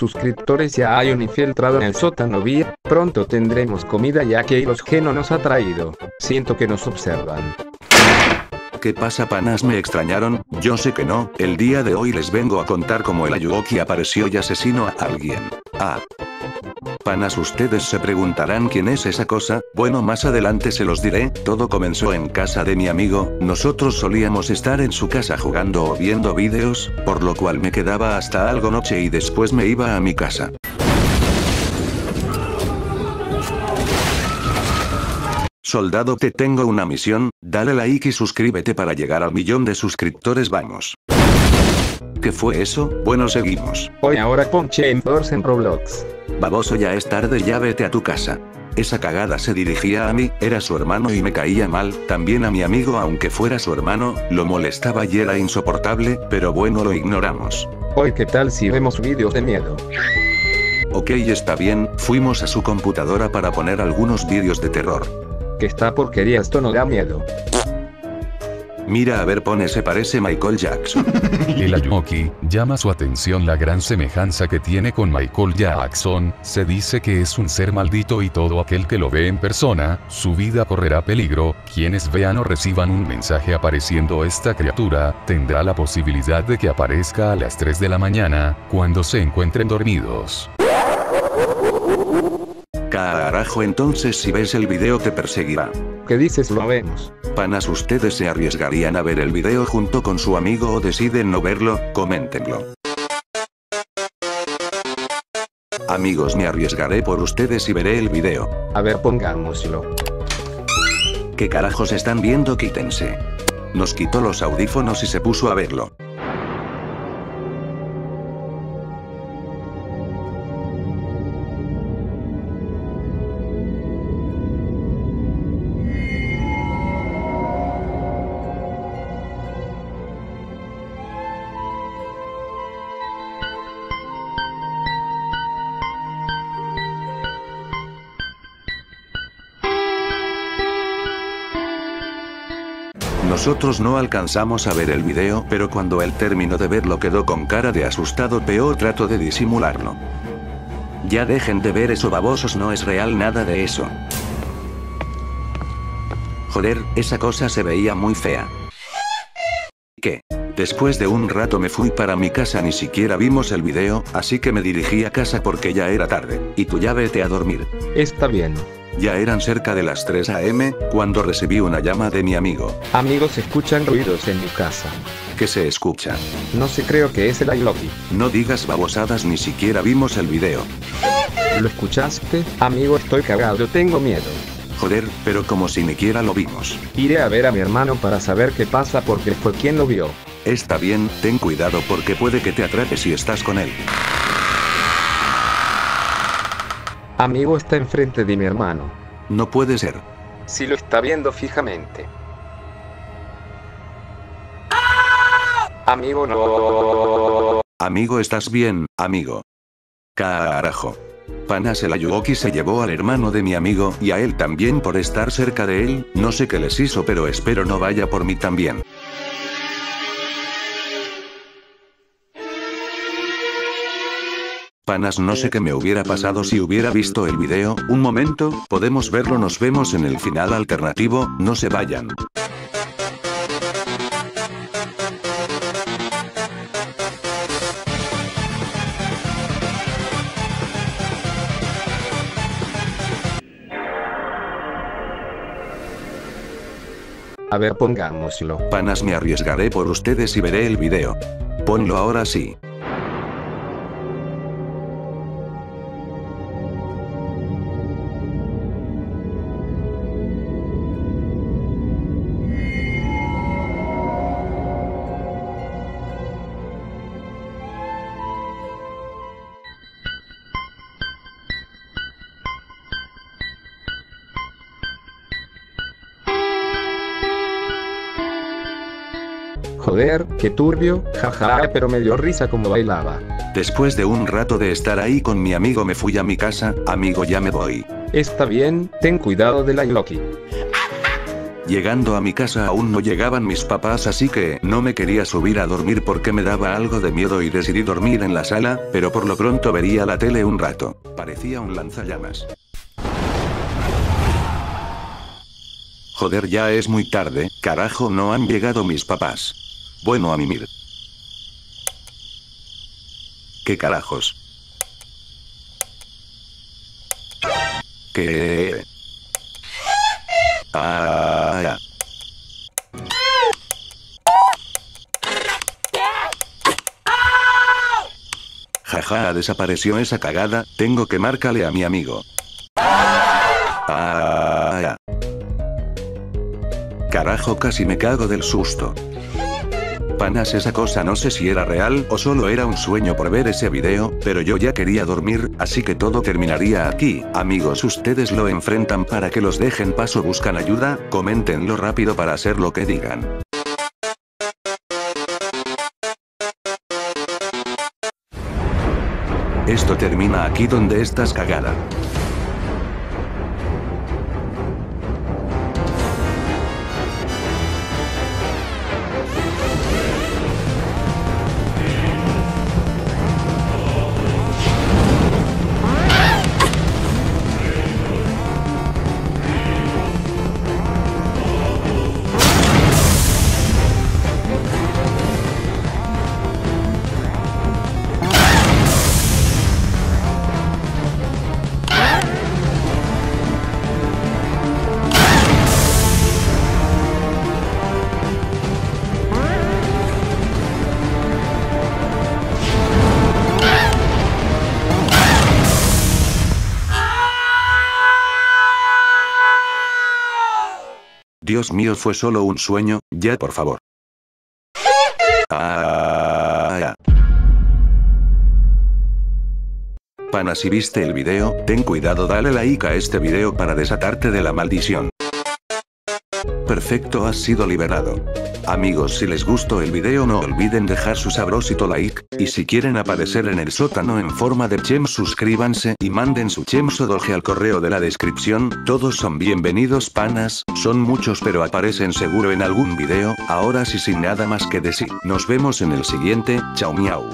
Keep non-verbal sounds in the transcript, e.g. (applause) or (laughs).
suscriptores ya hay un infiltrado en el sótano vía, pronto tendremos comida ya que los geno nos ha traído. Siento que nos observan. ¿Qué pasa panas? ¿Me extrañaron? Yo sé que no, el día de hoy les vengo a contar cómo el Ayuoki apareció y asesinó a alguien. Ah. Ustedes se preguntarán quién es esa cosa, bueno más adelante se los diré, todo comenzó en casa de mi amigo, nosotros solíamos estar en su casa jugando o viendo vídeos, por lo cual me quedaba hasta algo noche y después me iba a mi casa. Soldado te tengo una misión, dale like y suscríbete para llegar al millón de suscriptores vamos. ¿Qué fue eso? Bueno seguimos. Hoy ahora ponche en Force en Roblox. Baboso ya es tarde ya vete a tu casa. Esa cagada se dirigía a mí, era su hermano y me caía mal, también a mi amigo aunque fuera su hermano, lo molestaba y era insoportable, pero bueno lo ignoramos. Hoy qué tal si vemos vídeos de miedo. Ok está bien, fuimos a su computadora para poner algunos vídeos de terror. Que esta porquería esto no da miedo. Mira a ver pone se parece Michael Jackson. (laughs) El Ayuoki llama su atención la gran semejanza que tiene con Michael Jackson, se dice que es un ser maldito y todo aquel que lo ve en persona, su vida correrá peligro, quienes vean o reciban un mensaje apareciendo esta criatura, tendrá la posibilidad de que aparezca a las 3 de la mañana, cuando se encuentren dormidos. Carajo entonces si ves el video te perseguirá. ¿Qué dices lo vemos? Panas ustedes se arriesgarían a ver el video junto con su amigo o deciden no verlo, coméntenlo. Amigos me arriesgaré por ustedes y veré el video. A ver pongámoslo. ¿Qué carajos están viendo? Quítense. Nos quitó los audífonos y se puso a verlo. Nosotros no alcanzamos a ver el video, pero cuando él terminó de verlo quedó con cara de asustado, peor trato de disimularlo. Ya dejen de ver eso babosos, no es real nada de eso. Joder, esa cosa se veía muy fea. ¿Qué? Después de un rato me fui para mi casa, ni siquiera vimos el video, así que me dirigí a casa porque ya era tarde, y tú ya vete a dormir. Está bien. Ya eran cerca de las 3 am, cuando recibí una llama de mi amigo. Amigos escuchan ruidos en mi casa. ¿Qué se escucha? No sé creo que es el iLoki. No digas babosadas ni siquiera vimos el video. ¿Lo escuchaste? Amigo estoy cagado, tengo miedo. Joder, pero como si ni quiera lo vimos. Iré a ver a mi hermano para saber qué pasa porque fue quien lo vio. Está bien, ten cuidado porque puede que te atrape si estás con él. Amigo está enfrente de mi hermano. No puede ser. Si lo está viendo fijamente. Amigo no. Amigo, ¿estás bien, amigo? Carajo. Panas el Ayuoki se llevó al hermano de mi amigo y a él también por estar cerca de él, no sé qué les hizo pero espero no vaya por mí también. Panas no sé qué me hubiera pasado si hubiera visto el video, un momento, podemos verlo nos vemos en el final alternativo, no se vayan. A ver pongámoslo. Panas me arriesgaré por ustedes y veré el video. Ponlo ahora sí. Joder, qué turbio, jaja, pero me dio risa como bailaba. Después de un rato de estar ahí con mi amigo me fui a mi casa, amigo ya me voy. Está bien, ten cuidado de la Loki. Llegando a mi casa aún no llegaban mis papás así que no me quería subir a dormir porque me daba algo de miedo y decidí dormir en la sala, pero por lo pronto vería la tele un rato. Parecía un lanzallamas. Joder ya es muy tarde, carajo no han llegado mis papás. Bueno a mimir. ¿Qué carajos? ¿Qué? Ah. Jaja, desapareció esa cagada, tengo que marcarle a mi amigo. Ah. Carajo, casi me cago del susto. Panas, esa cosa no sé si era real o solo era un sueño por ver ese video, pero yo ya quería dormir, así que todo terminaría aquí. Amigos, ustedes lo enfrentan para que los dejen paso, buscan ayuda, coméntenlo rápido para hacer lo que digan. Esto termina aquí donde estás cagada. Dios mío, fue solo un sueño, ya por favor. Ah, ya. Pana si viste el video, ten cuidado dale like a este video para desatarte de la maldición. Perfecto has sido liberado. Amigos si les gustó el video no olviden dejar su sabrosito like, y si quieren aparecer en el sótano en forma de chem suscríbanse y manden su chemso doge al correo de la descripción, todos son bienvenidos panas, son muchos pero aparecen seguro en algún video, ahora sí sin nada más que decir, nos vemos en el siguiente, chao miau.